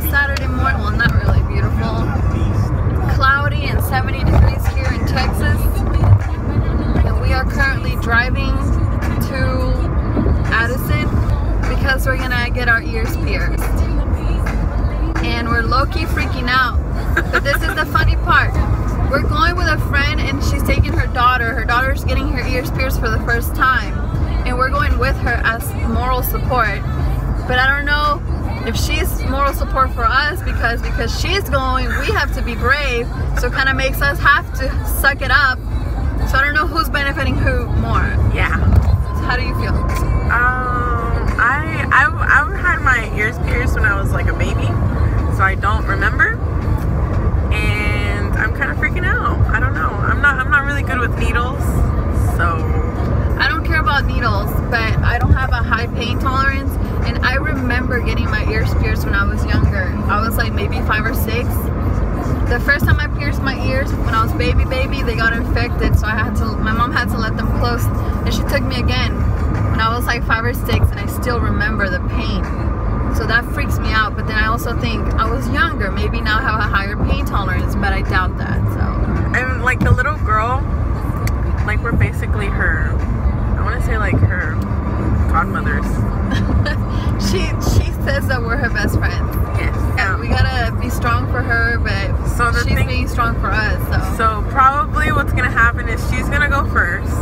beautiful Saturday morning. Well, not really beautiful. Cloudy and 70 degrees here in Texas. And we are currently driving to Addison because we're gonna get our ears pierced. And we're low-key freaking out. But this is the funny part. We're going with a friend and she's taking her daughter. Her daughter's getting her ears pierced for the first time. And we're going with her as moral support. But I don't know if she's moral support for us because because she's going, we have to be brave. So it kind of makes us have to suck it up. So I don't know who's benefiting who more. Yeah. So how do you feel? Um, I, i've, I've had my ears pierced when I was like a baby, so I don't remember. And I'm kind of freaking out. I don't know. I'm not I'm not really good with needles, so I don't care about needles, but I don't have a high pain tolerance. Getting my ears pierced when I was younger. I was like maybe five or six. The first time I pierced my ears when I was baby baby, they got infected, so I had to. My mom had to let them close, and she took me again when I was like five or six, and I still remember the pain. So that freaks me out. But then I also think I was younger. Maybe now I have a higher pain tolerance, but I doubt that. So and like the little girl, like we're basically her. I want to say like her godmothers. We're her best friends. Yes. And we gotta be strong for her, but So the she's thing- being strong for us. So, So probably what's gonna happen is she's gonna go first.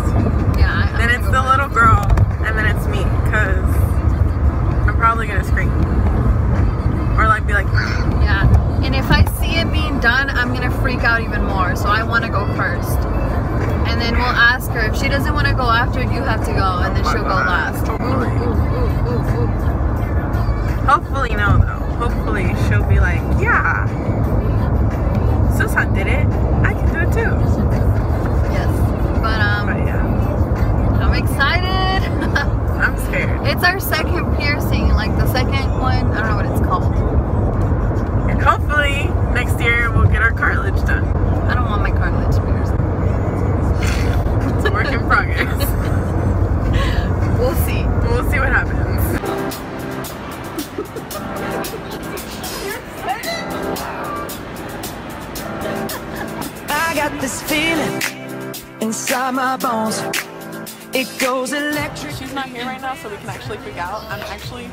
yeah. I, I'm Then it's go the first. little girl, and then it's me, cause I'm probably gonna scream or like be like, Yeah. And if I see it being done, I'm gonna freak out even more. So I want to go first. And then we'll ask her if she doesn't want to go after, you have to go, and then she'll go last. Ooh, ooh, ooh, ooh, ooh. Hopefully no though. Hopefully she'll be like, yeah, inside my bones. It goes electric. She's not here right now, so we can actually freak out. I'm actually.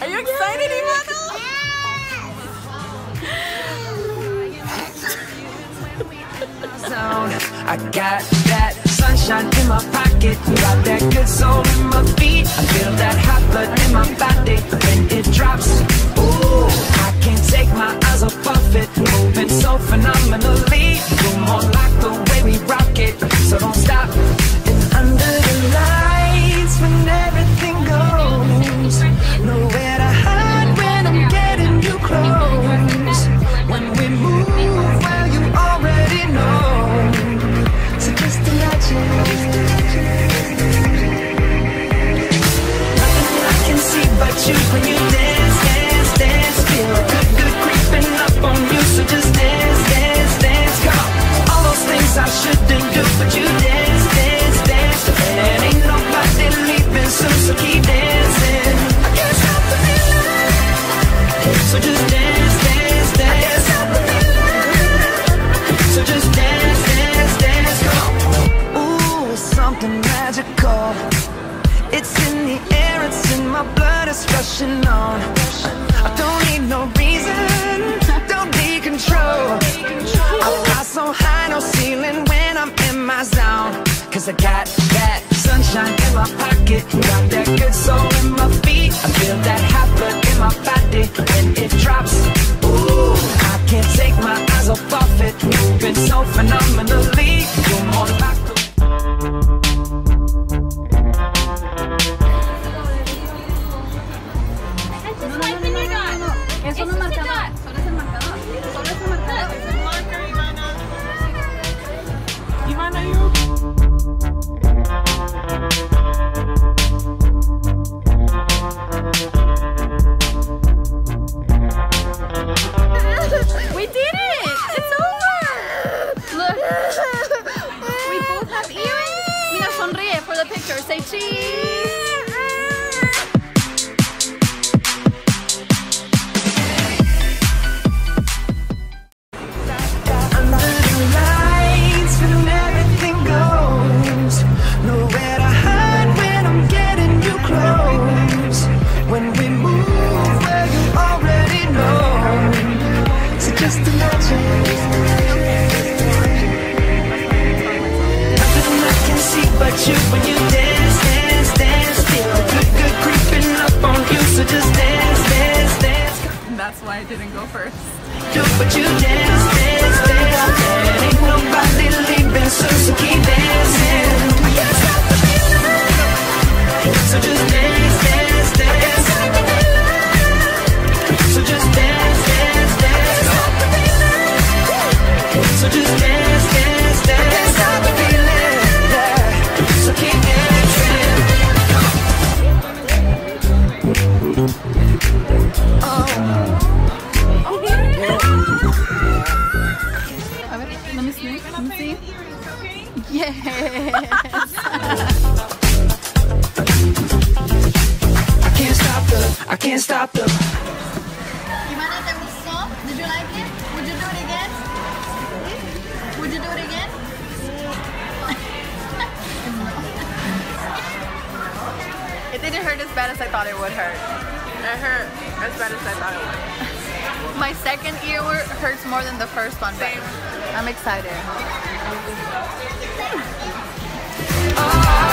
Are you excited, Ivana? zone. I got that sunshine in my pocket, got that good soul in my feet. I feel that hot blood in my body when it drops. Ooh, I can't take my eyes off of it, moving so phenomenally. You're more like the way we rock it, So just dance, dance, dance. All those things I shouldn't do, but you dance, dance, dance. And ain't nobody leaving so keep dancing. I can't stop the feeling. So just dance, dance, dance. I can't stop the feeling. So just dance, dance, dance. Ooh, it's something magical. It's in the air, it's in my blood, it's rushing on. I don't I got that sunshine in my pocket, got that good soul in my feet. I feel that hot blood in my body when it drops. Ooh, I can't take my eyes off of it, moving so phenomenally. You're more like the Eso no es marcador. Solo es el marcador. Solo es el marcador. Ivana, you See. didn't go first. I can't stop the, I can't stop the. Gimana te gustó? Did you like it? Would you do it again? Would you do it again? it didn't hurt as bad as I thought it would hurt. It hurt as bad as I thought it would. My second ear hurts more than the first one, but. I'm excited. Oh,